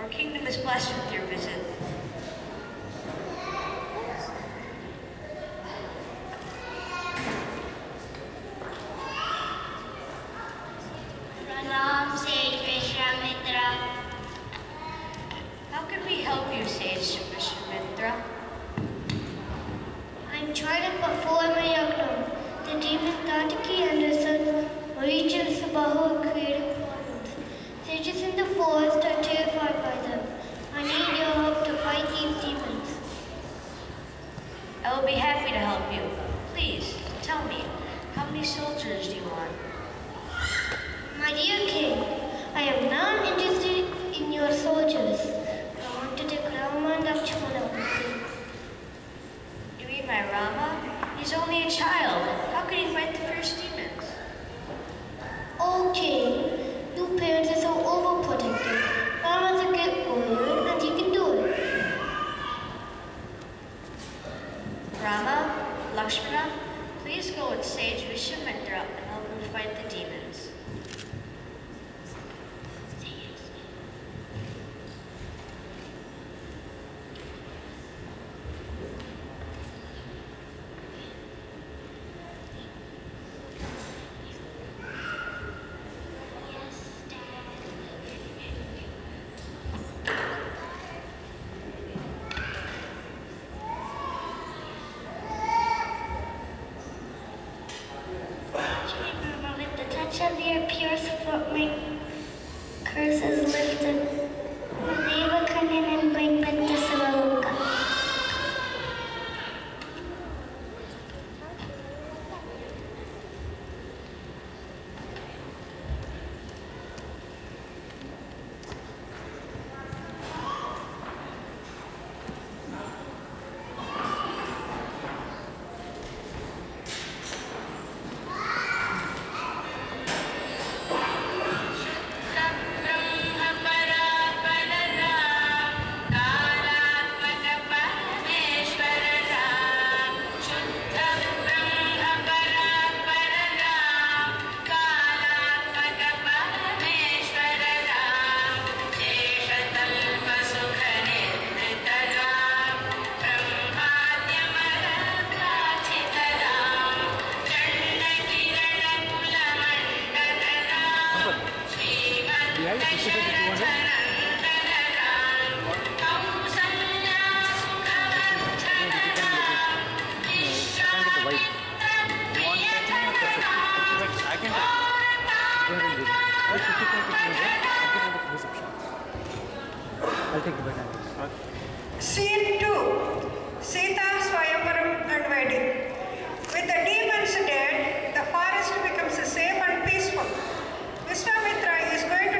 Our kingdom is blessed with your visit. My Rama? He's only a child. How could he fight the first demons? Oh, king, you parents are so overprotective. Rama's a good warrior and he can do it. Rama, Lakshmana, please go with Sage Vishwamitra and help him fight the demons. Mama, with your pure foot, my curse is lifted. Deva come in and bring back I'll take the baton. Scene 2 Sita Swayamvaram and wedding. With the demons dead, the forest becomes safe and peaceful. Vishwamitra is going to